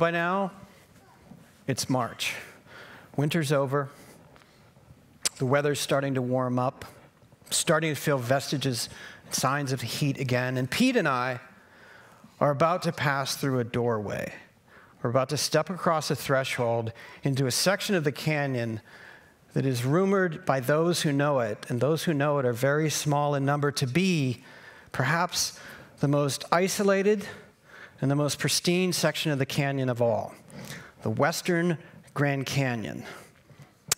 By now, it's March. Winter's over. The weather's starting to warm up, starting to feel vestiges, signs of heat again. And Pete and I are about to pass through a doorway. We're about to step across a threshold into a section of the canyon that is rumored by those who know it, and those who know it are very small in number, to be perhaps the most isolated and the most pristine section of the canyon of all the Western Grand Canyon,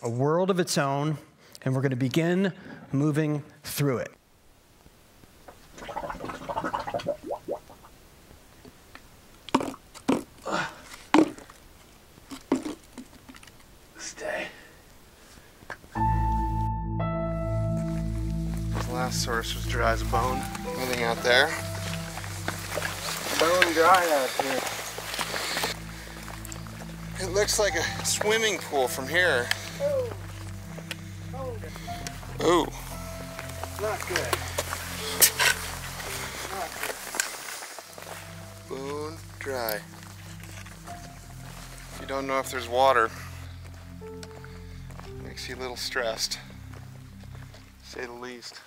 a world of its own, and we're going to begin moving through it. Stay. last source was dry as a bone. Anything out there? Bone dry out here. It looks like a swimming pool from here. Ooh. Not good. Not good. Bone dry. You don't know if there's water. Makes you a little stressed. Say the least.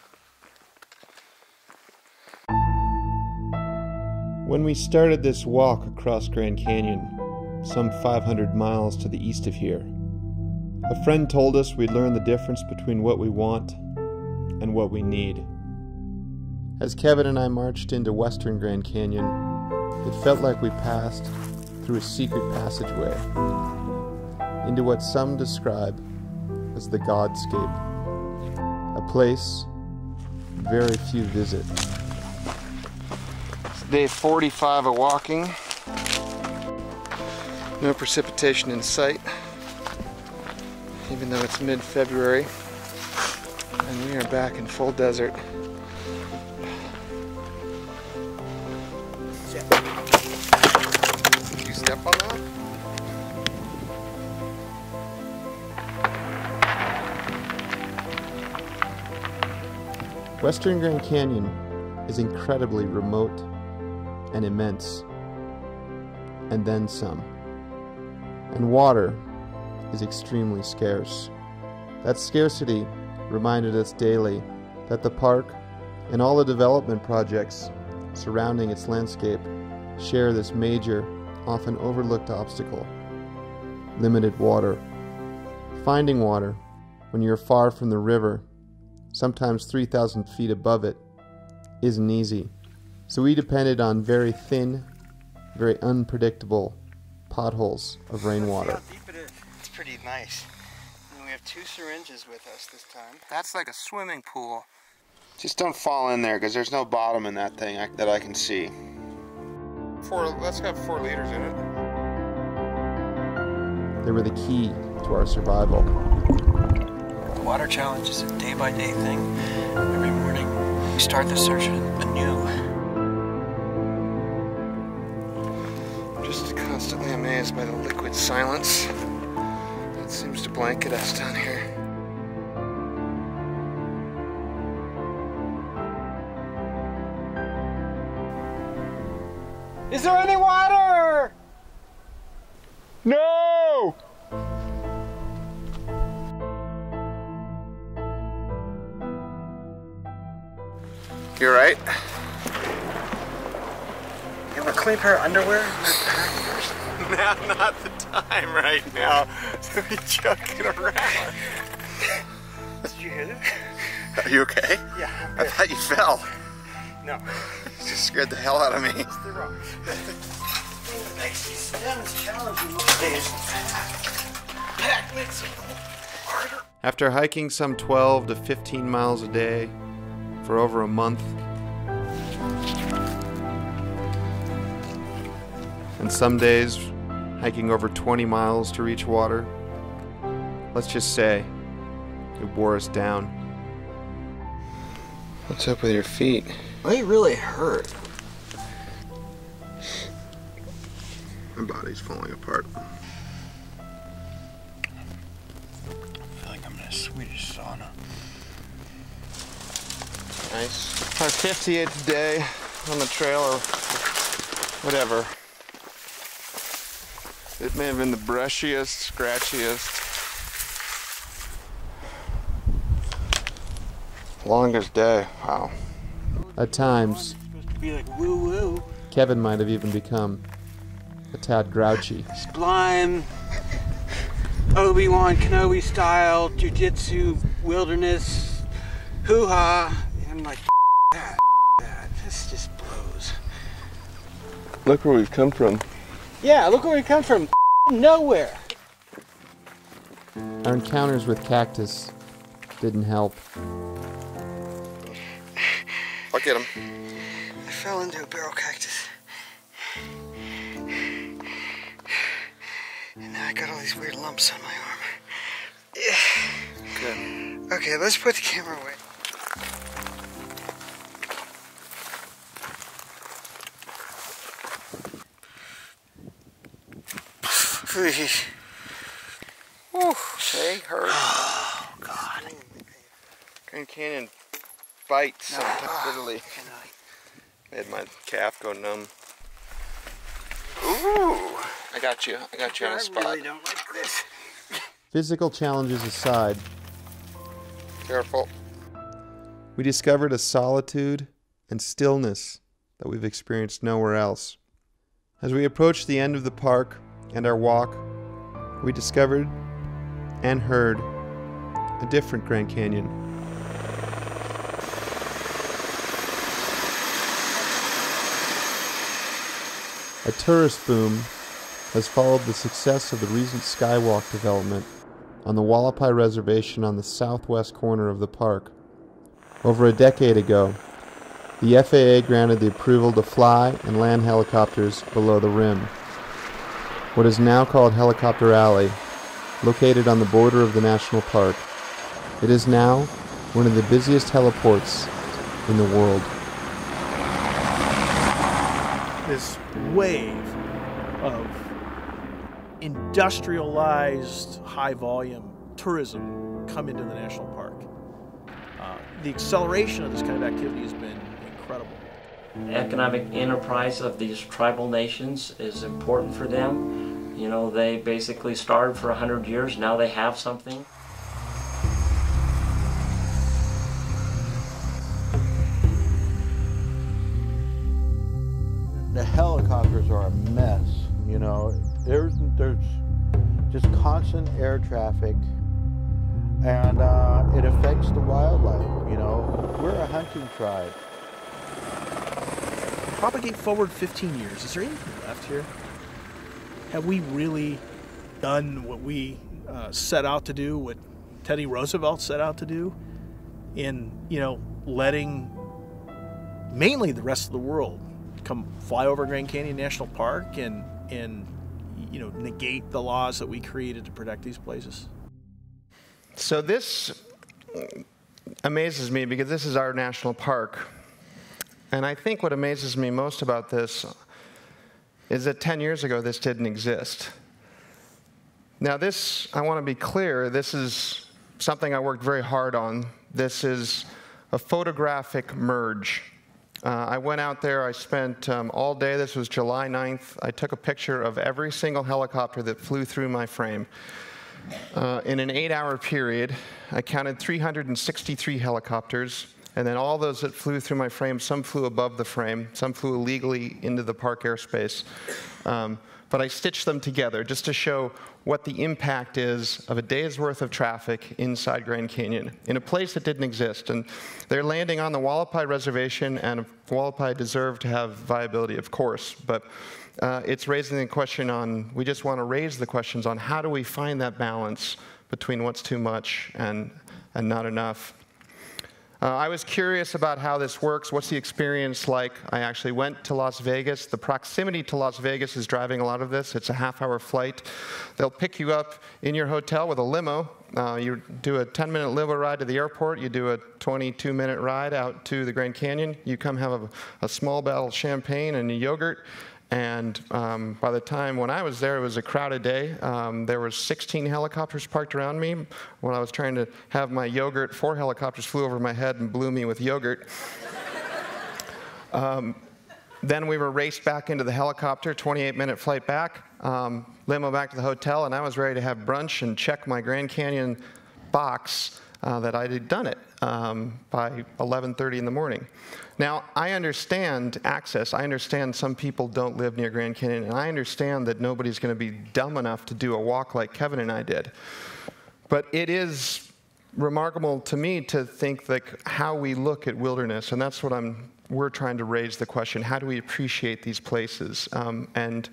When we started this walk across Grand Canyon, some 500 miles to the east of here, a friend told us we'd learn the difference between what we want and what we need. As Kevin and I marched into western Grand Canyon, it felt like we passed through a secret passageway into what some describe as the Godscape, a place very few visit. Day 45 of walking. No precipitation in sight, even though it's mid-February. And we are back in full desert. Did you step on that? Western Grand Canyon is incredibly remote and immense, and then some. And water is extremely scarce. That scarcity reminded us daily that the park and all the development projects surrounding its landscape share this major, often overlooked obstacle limited water. Finding water when you're far from the river, sometimes 3,000 feet above it, isn't easy. So we depended on very thin, very unpredictable potholes of rainwater. It's pretty nice. And we have two syringes with us this time. That's like a swimming pool. Just don't fall in there because there's no bottom in that thing I, that I can see. Four, let's have four liters in it. They were the key to our survival. The water challenge is a day by day thing. Every morning, we start the search anew. Constantly amazed by the liquid silence that seems to blanket us down here. Is there any water? No! You're right? You have a clean pair of underwear? now, not the time right now to be joking around. Did you hear that? Are you okay? Yeah, I'm I thought you fell. No. You just scared the hell out of me. It's the rock. What makes these stems challenging these days? Pack makes it harder. After hiking some 12 to 15 miles a day for over a month, and some days hiking over 20 miles to reach water, let's just say it wore us down. What's up with your feet? They really hurt. My body's falling apart. I feel like I'm in a Swedish sauna. Nice. Our 58th day on the trail or whatever. It may have been the brushiest, scratchiest, longest day. Wow. At times, Supposed to be like woo woo. Kevin might have even become a tad grouchy. Sublime. Obi Wan Kenobi style, jujitsu, wilderness, hoo ha. And I'm like, that, that, this just blows. Look where we've come from. Yeah, look where we come from. Nowhere. Our encounters with cactus didn't help. I'll get him. I fell into a barrel cactus. And now I got all these weird lumps on my arm. Yeah. Good. Okay, let's put the camera away. Whew, they hurt. Oh, God. Grand Canyon bites No. literally. Can I? Made my calf go numb. Ooh! I got you. I got you on a spot. really don't like this. Physical challenges aside, Careful. we discovered a solitude and stillness that we've experienced nowhere else. As we approached the end of the park and our walk, we discovered and heard a different Grand Canyon. A tourist boom has followed the success of the recent Skywalk development on the Hualapai Reservation on the southwest corner of the park. Over a decade ago, the FAA granted the approval to fly and land helicopters below the rim. What is now called Helicopter Alley, located on the border of the national park. It is now one of the busiest heliports in the world. this wave of industrialized high volume tourism come into the national park. Uh, the acceleration of this kind of activity has been incredible. economic enterprise of these tribal nations is important for them. You know, they basically starved for 100 years, now they have something. the helicopters are a mess. You know, there's there's just constant air traffic, and uh, it affects the wildlife. You know, we're a hunting tribe. Propagate forward 15 years. Is there anything left here? Have we really done what we uh, set out to do, what Teddy Roosevelt set out to do, in, you know, letting mainly the rest of the world come fly over Grand Canyon National Park and, and you know, negate the laws that we created to protect these places? So this amazes me because this is our national park. And I think what amazes me most about this is that 10 years ago this didn't exist. Now, this, I want to be clear, this is something I worked very hard on. This is a photographic merge. Uh, I went out there, I spent um, all day, this was July 9th. I took a picture of every single helicopter that flew through my frame. Uh, in an eight hour period, I counted 363 helicopters, and then all those that flew through my frame, some flew above the frame, some flew illegally into the park airspace. Um, but I stitched them together just to show what the impact is of a day's worth of traffic inside Grand Canyon in a place that didn't exist. And they're landing on the Hualapai Reservation, and Hualapai deserve to have viability, of course. But uh, it's raising the question on, we just want to raise the questions on how do we find that balance between what's too much and, and not enough. Uh, I was curious about how this works. What's the experience like? I actually went to Las Vegas. The proximity to Las Vegas is driving a lot of this. It's a half hour flight. They'll pick you up in your hotel with a limo. Uh, you do a 10 minute limo ride to the airport. You do a 22 minute ride out to the Grand Canyon. You come have a, a small bottle of champagne and a yogurt. And um, by the time when I was there, it was a crowded day. Um, there were 16 helicopters parked around me. When I was trying to have my yogurt, four helicopters flew over my head and blew me with yogurt. um, then we were raced back into the helicopter, 28 minute flight back, um, limo back to the hotel, and I was ready to have brunch and check my Grand Canyon box uh, that I had done it um, by 11:30 in the morning. Now I understand access. I understand some people don't live near Grand Canyon, and I understand that nobody's going to be dumb enough to do a walk like Kevin and I did. But it is remarkable to me to think like how we look at wilderness, and that's what I'm. We're trying to raise the question: How do we appreciate these places? Um, and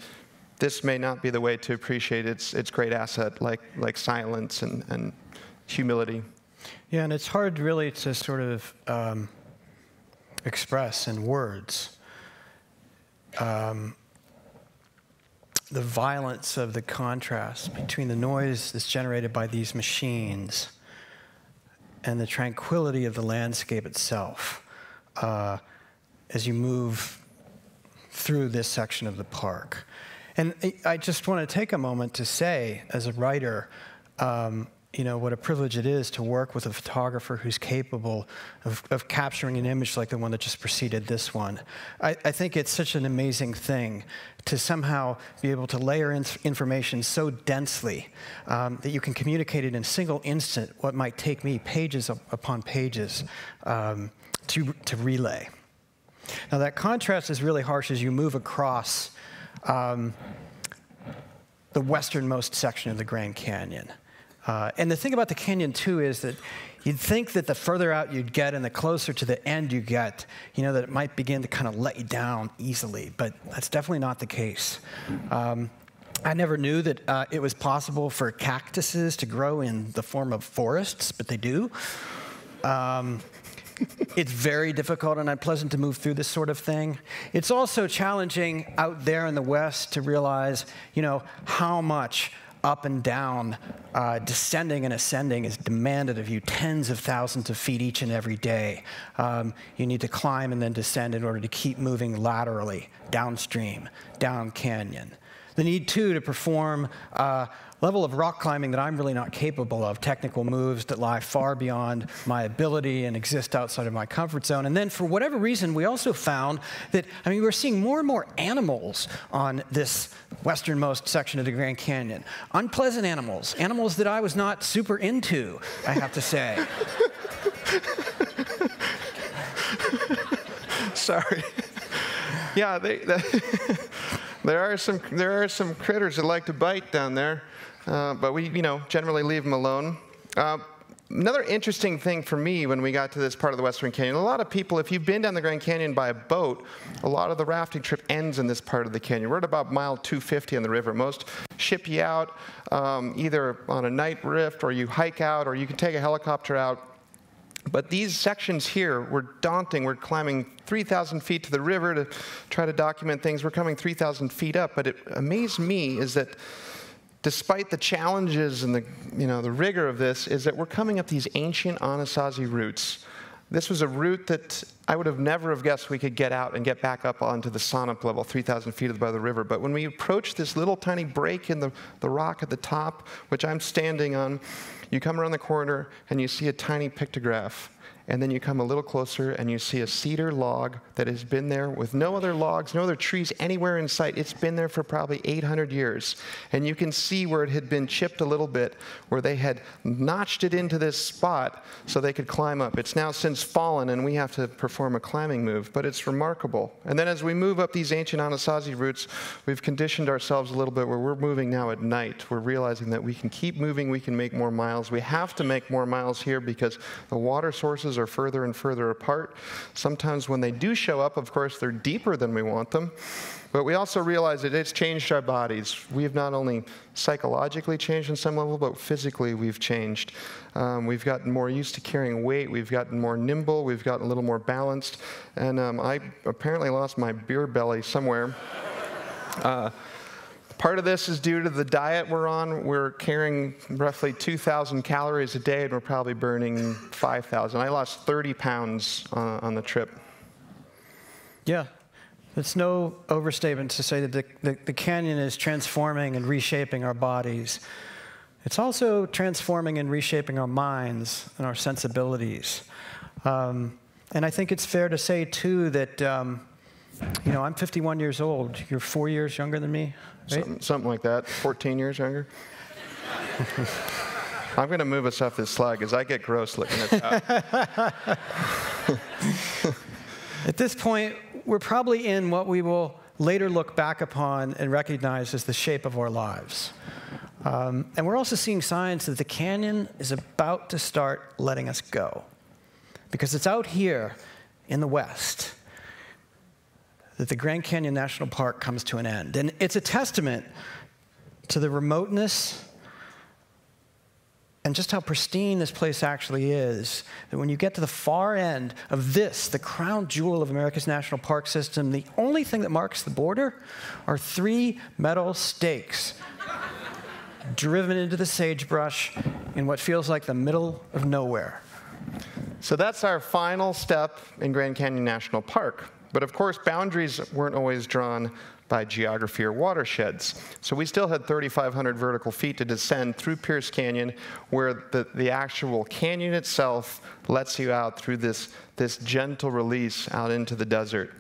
this may not be the way to appreciate its its great asset, like like silence and, and humility. Yeah, and it's hard really to sort of um, express in words um, the violence of the contrast between the noise that's generated by these machines and the tranquility of the landscape itself uh, as you move through this section of the park. And I just want to take a moment to say, as a writer, um, you know, what a privilege it is to work with a photographer who's capable of, of capturing an image like the one that just preceded this one. I, I think it's such an amazing thing to somehow be able to layer in information so densely um, that you can communicate it in a single instant what might take me pages upon pages um, to, to relay. Now, that contrast is really harsh as you move across um, the westernmost section of the Grand Canyon. Uh, and the thing about the canyon, too, is that you'd think that the further out you'd get and the closer to the end you get, you know, that it might begin to kind of let you down easily, but that's definitely not the case. Um, I never knew that uh, it was possible for cactuses to grow in the form of forests, but they do. Um, it's very difficult and unpleasant to move through this sort of thing. It's also challenging out there in the West to realize, you know, how much up and down, uh, descending and ascending is demanded of you tens of thousands of feet each and every day. Um, you need to climb and then descend in order to keep moving laterally, downstream, down canyon. The need, too, to perform uh, level of rock climbing that I'm really not capable of, technical moves that lie far beyond my ability and exist outside of my comfort zone. And then for whatever reason, we also found that, I mean, we're seeing more and more animals on this westernmost section of the Grand Canyon. Unpleasant animals, animals that I was not super into, I have to say. Sorry. Yeah, they, they there are some there are some critters that like to bite down there. Uh, but we, you know, generally leave them alone. Uh, another interesting thing for me when we got to this part of the Western Canyon, a lot of people, if you've been down the Grand Canyon by a boat, a lot of the rafting trip ends in this part of the canyon. We're at about mile 250 on the river. Most ship you out um, either on a night rift or you hike out or you can take a helicopter out. But these sections here were daunting. We're climbing 3,000 feet to the river to try to document things. We're coming 3,000 feet up. But it amazed me is that despite the challenges and the, you know, the rigor of this, is that we're coming up these ancient Anasazi routes. This was a route that I would have never have guessed we could get out and get back up onto the Sanup level, 3,000 feet above the river. But when we approach this little tiny break in the, the rock at the top, which I'm standing on, you come around the corner and you see a tiny pictograph and then you come a little closer and you see a cedar log that has been there with no other logs, no other trees anywhere in sight. It's been there for probably 800 years. And you can see where it had been chipped a little bit, where they had notched it into this spot so they could climb up. It's now since fallen, and we have to perform a climbing move, but it's remarkable. And then as we move up these ancient Anasazi routes, we've conditioned ourselves a little bit where we're moving now at night. We're realizing that we can keep moving, we can make more miles. We have to make more miles here because the water sources are further and further apart. Sometimes when they do show up, of course, they're deeper than we want them. But we also realize that it's changed our bodies. We've not only psychologically changed on some level, but physically we've changed. Um, we've gotten more used to carrying weight. We've gotten more nimble. We've gotten a little more balanced. And um, I apparently lost my beer belly somewhere. Uh, Part of this is due to the diet we're on. We're carrying roughly 2,000 calories a day, and we're probably burning 5,000. I lost 30 pounds on the trip. Yeah, it's no overstatement to say that the, the, the, canyon is transforming and reshaping our bodies. It's also transforming and reshaping our minds and our sensibilities. Um, and I think it's fair to say, too, that um, You know, I'm 51 years old. You're four years younger than me, right? Something, something like that. 14 years younger. I'm going to move us off this slide because I get gross looking at that. At this point, we're probably in what we will later look back upon and recognize as the shape of our lives. Um, and we're also seeing signs that the canyon is about to start letting us go. Because it's out here in the west that the Grand Canyon National Park comes to an end. And it's a testament to the remoteness and just how pristine this place actually is, that when you get to the far end of this, the crown jewel of America's national park system, the only thing that marks the border are three metal stakes driven into the sagebrush in what feels like the middle of nowhere. So that's our final step in Grand Canyon National Park. But of course, boundaries weren't always drawn by geography or watersheds. So we still had 3,500 vertical feet to descend through Pearce Canyon, where the, the actual canyon itself lets you out through this, this gentle release out into the desert.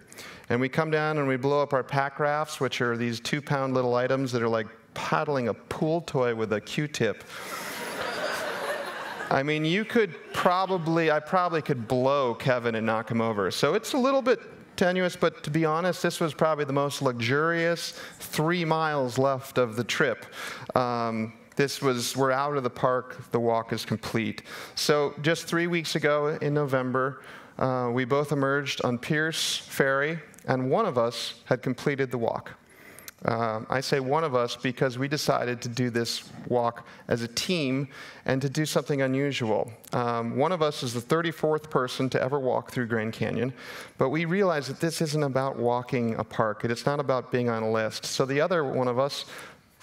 And we come down and we blow up our pack rafts, which are these two pound little items that are like paddling a pool toy with a Q tip. I mean, you could probably, I probably could blow Kevin and knock him over. So it's a little bit tenuous, but to be honest, this was probably the most luxurious three miles left of the trip. Um, this was, we're out of the park, the walk is complete. So just three weeks ago in November, uh, we both emerged on Pearce Ferry, and one of us had completed the walk. Um, I say one of us because we decided to do this walk as a team and to do something unusual. Um, one of us is the 34th person to ever walk through Grand Canyon, but we realized that this isn't about walking a park. It's not about being on a list. So the other one of us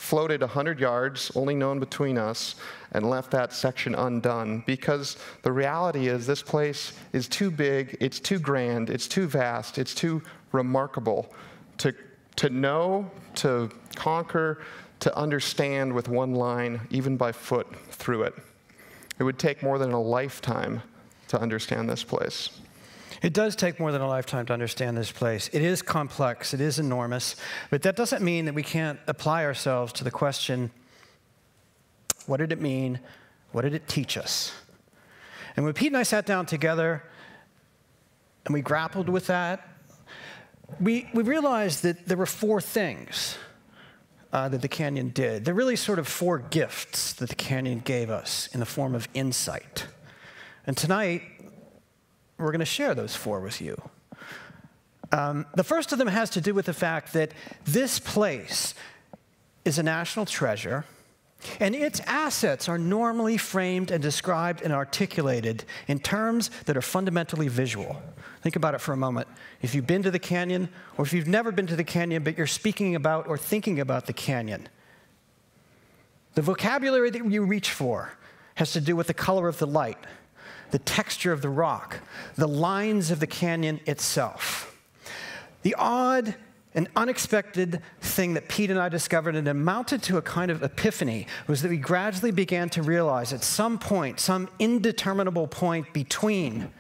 floated 100 yards, only known between us, and left that section undone because the reality is this place is too big, it's too grand, it's too vast, it's too remarkable to to know, to conquer, to understand with one line, even by foot, through it. It would take more than a lifetime to understand this place. It does take more than a lifetime to understand this place. It is complex, it is enormous, but that doesn't mean that we can't apply ourselves to the question what did it mean? What did it teach us? And when Pete and I sat down together and we grappled with that, we, we realized that there were four things uh, that the canyon did. They're really sort of four gifts that the canyon gave us in the form of insight. And tonight, we're going to share those four with you. Um, the first of them has to do with the fact that this place is a national treasure, and its assets are normally framed and described and articulated in terms that are fundamentally visual. Think about it for a moment. If you've been to the canyon, or if you've never been to the canyon, but you're speaking about or thinking about the canyon, the vocabulary that you reach for has to do with the color of the light, the texture of the rock, the lines of the canyon itself. The odd and unexpected thing that Pete and I discovered and it amounted to a kind of epiphany was that we gradually began to realize at some point, some indeterminable point between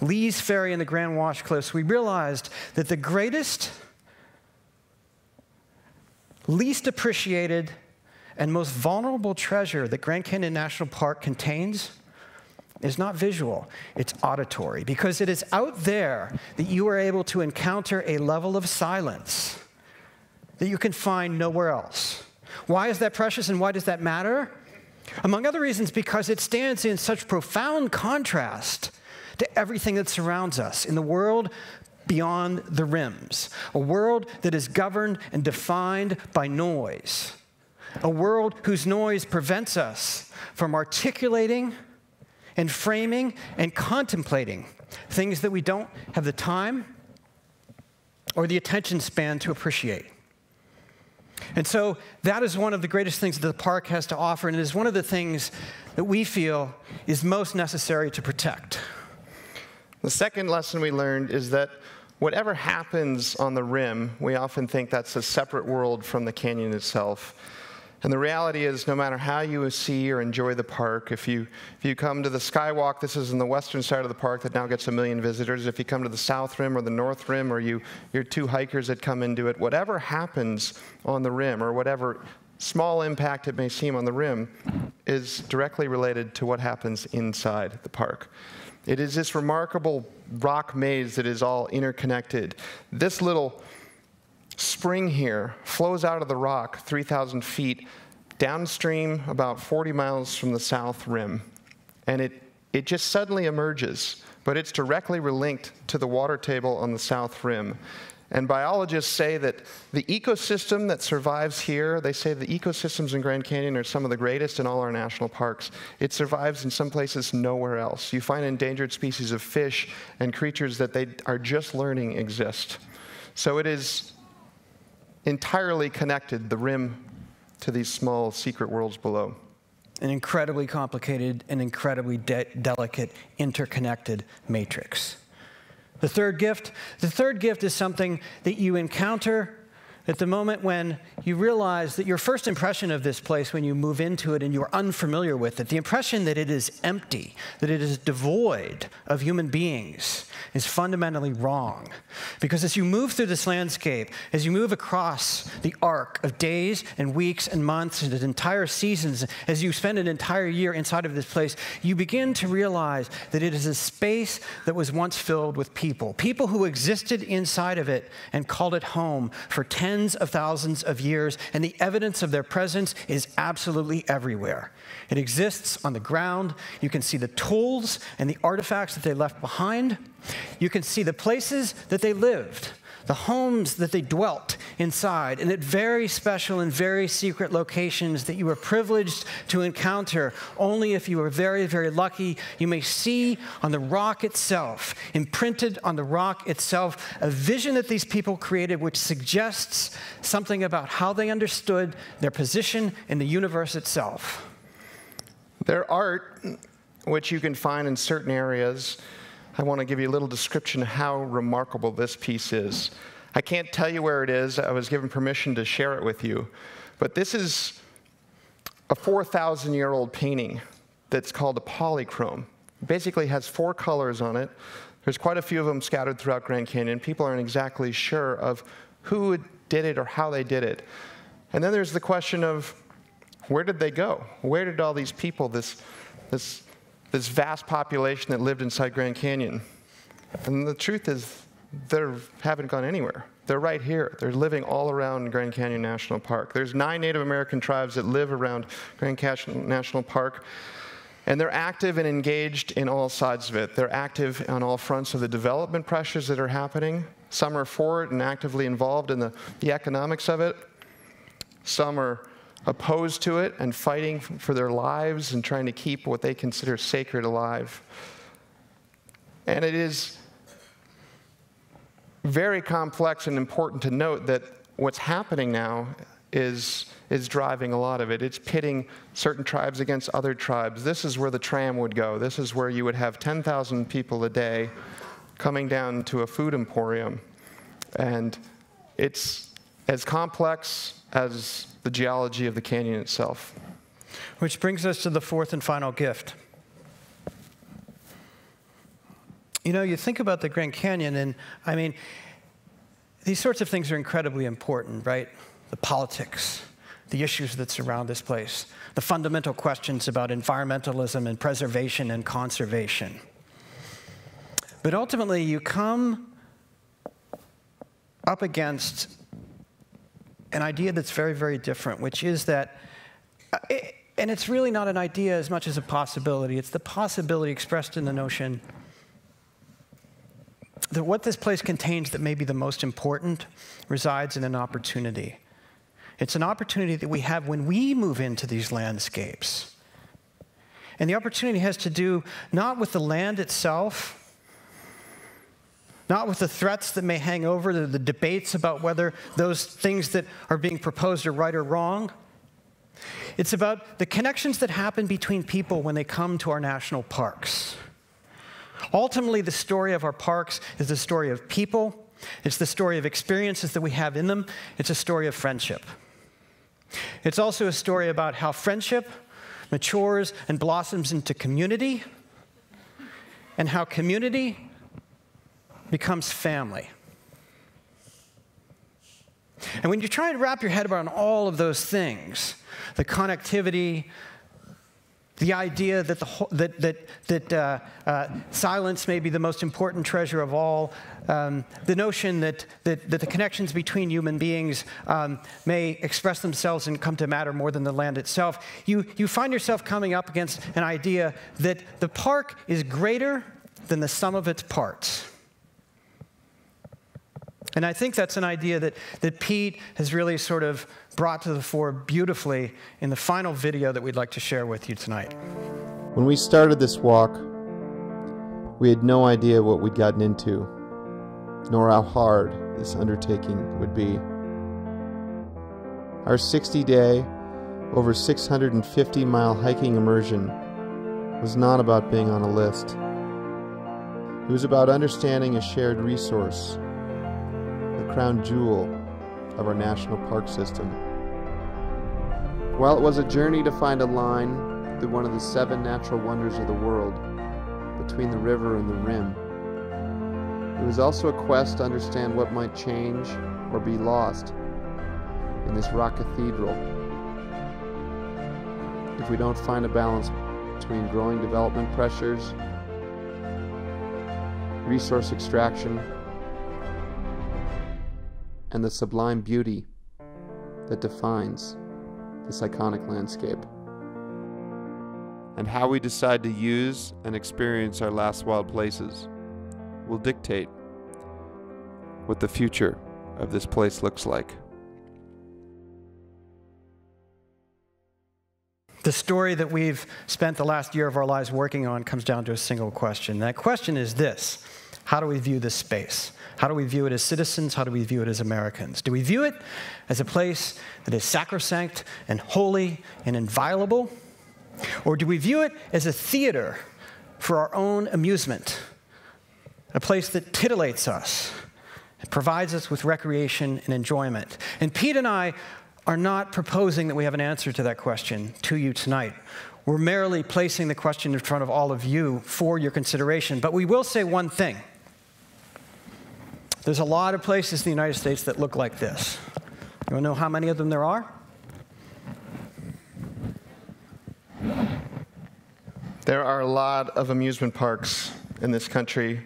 Lee's Ferry and the Grand Wash Cliffs, we realized that the greatest, least appreciated, and most vulnerable treasure that Grand Canyon National Park contains is not visual, it's auditory, because it is out there that you are able to encounter a level of silence that you can find nowhere else. Why is that precious and why does that matter? Among other reasons, because it stands in such profound contrast to everything that surrounds us in the world beyond the rims, a world that is governed and defined by noise, a world whose noise prevents us from articulating and framing and contemplating things that we don't have the time or the attention span to appreciate. And so that is one of the greatest things that the park has to offer, and it is one of the things that we feel is most necessary to protect. The second lesson we learned is that whatever happens on the rim, we often think that's a separate world from the canyon itself. And the reality is, no matter how you see or enjoy the park, if you, if you come to the Skywalk, this is in the western side of the park that now gets a million visitors. If you come to the South Rim or the North Rim, or you, you're two hikers that come into it, whatever happens on the rim, or whatever small impact it may seem on the rim, is directly related to what happens inside the park. It is this remarkable rock maze that is all interconnected. This little spring here flows out of the rock 3,000 feet downstream about 40 miles from the south rim. And it, it just suddenly emerges, but it's directly linked to the water table on the south rim. And biologists say that the ecosystem that survives here, they say the ecosystems in Grand Canyon are some of the greatest in all our national parks. It survives in some places nowhere else. You find endangered species of fish and creatures that they are just learning exist. So it is entirely connected, the rim, to these small secret worlds below. An incredibly complicated and incredibly de delicate, interconnected matrix. The third gift, the third gift is something that you encounter at the moment when you realize that your first impression of this place when you move into it and you're unfamiliar with it, the impression that it is empty, that it is devoid of human beings, is fundamentally wrong. Because as you move through this landscape, as you move across the arc of days and weeks and months and entire seasons, as you spend an entire year inside of this place, you begin to realize that it is a space that was once filled with people, people who existed inside of it and called it home for tens of thousands of years, and the evidence of their presence is absolutely everywhere. It exists on the ground. You can see the tools and the artifacts that they left behind. You can see the places that they lived the homes that they dwelt inside, and at very special and very secret locations that you were privileged to encounter only if you were very, very lucky. You may see on the rock itself, imprinted on the rock itself, a vision that these people created which suggests something about how they understood their position in the universe itself. Their art, which you can find in certain areas, I want to give you a little description of how remarkable this piece is. I can't tell you where it is. I was given permission to share it with you. But this is a 4,000 year old painting that's called a polychrome. basically has four colors on it. There's quite a few of them scattered throughout Grand Canyon. People aren't exactly sure of who did it or how they did it. And then there's the question of where did they go? Where did all these people, this, this this vast population that lived inside Grand Canyon. And the truth is, they haven't gone anywhere. They're right here. They're living all around Grand Canyon National Park. There's nine Native American tribes that live around Grand Canyon National Park, and they're active and engaged in all sides of it. They're active on all fronts of the development pressures that are happening. Some are for it and actively involved in the, the economics of it. Some are opposed to it and fighting for their lives and trying to keep what they consider sacred alive. And it is very complex and important to note that what's happening now is, is driving a lot of it. It's pitting certain tribes against other tribes. This is where the tram would go. This is where you would have 10,000 people a day coming down to a food emporium. And it's as complex as the geology of the canyon itself. Which brings us to the fourth and final gift. You know, you think about the Grand Canyon, and I mean, these sorts of things are incredibly important, right? The politics, the issues that surround this place, the fundamental questions about environmentalism and preservation and conservation. But ultimately, you come up against an idea that's very, very different, which is that, uh, it, and it's really not an idea as much as a possibility, it's the possibility expressed in the notion that what this place contains that may be the most important resides in an opportunity. It's an opportunity that we have when we move into these landscapes. And the opportunity has to do not with the land itself, not with the threats that may hang over, the, the debates about whether those things that are being proposed are right or wrong. It's about the connections that happen between people when they come to our national parks. Ultimately, the story of our parks is the story of people, it's the story of experiences that we have in them, it's a story of friendship. It's also a story about how friendship matures and blossoms into community, and how community becomes family. And when you try to wrap your head around all of those things, the connectivity, the idea that, the whole, that, that, that uh, uh, silence may be the most important treasure of all, um, the notion that, that, that, the connections between human beings um, may express themselves and come to matter more than the land itself, you, you find yourself coming up against an idea that the park is greater than the sum of its parts. And I think that's an idea that, that Pete has really sort of brought to the fore beautifully in the final video that we'd like to share with you tonight. When we started this walk, we had no idea what we'd gotten into, nor how hard this undertaking would be. Our 60 day, over 650 mile hiking immersion was not about being on a list. It was about understanding a shared resource crown jewel of our national park system. While it was a journey to find a line through one of the seven natural wonders of the world, between the river and the rim, it was also a quest to understand what might change or be lost in this rock cathedral if we don't find a balance between growing development pressures, resource extraction, and the sublime beauty that defines this iconic landscape. And how we decide to use and experience our last wild places will dictate what the future of this place looks like. The story that we've spent the last year of our lives working on comes down to a single question. That question is this How do we view this space? How do we view it as citizens? How do we view it as Americans? Do we view it as a place that is sacrosanct and holy and inviolable? Or do we view it as a theater for our own amusement? A place that titillates us, it provides us with recreation and enjoyment. And Pete and I are not proposing that we have an answer to that question to you tonight. We're merely placing the question in front of all of you for your consideration. But we will say one thing there's a lot of places in the United States that look like this. You want to know how many of them there are? There are a lot of amusement parks in this country.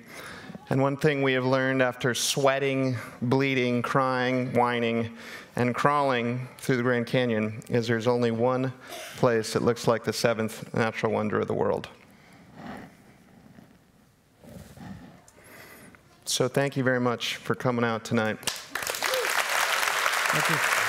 And one thing we have learned after sweating, bleeding, crying, whining, and crawling through the Grand Canyon is there's only one place that looks like the seventh natural wonder of the world. So thank you very much for coming out tonight. Thank you.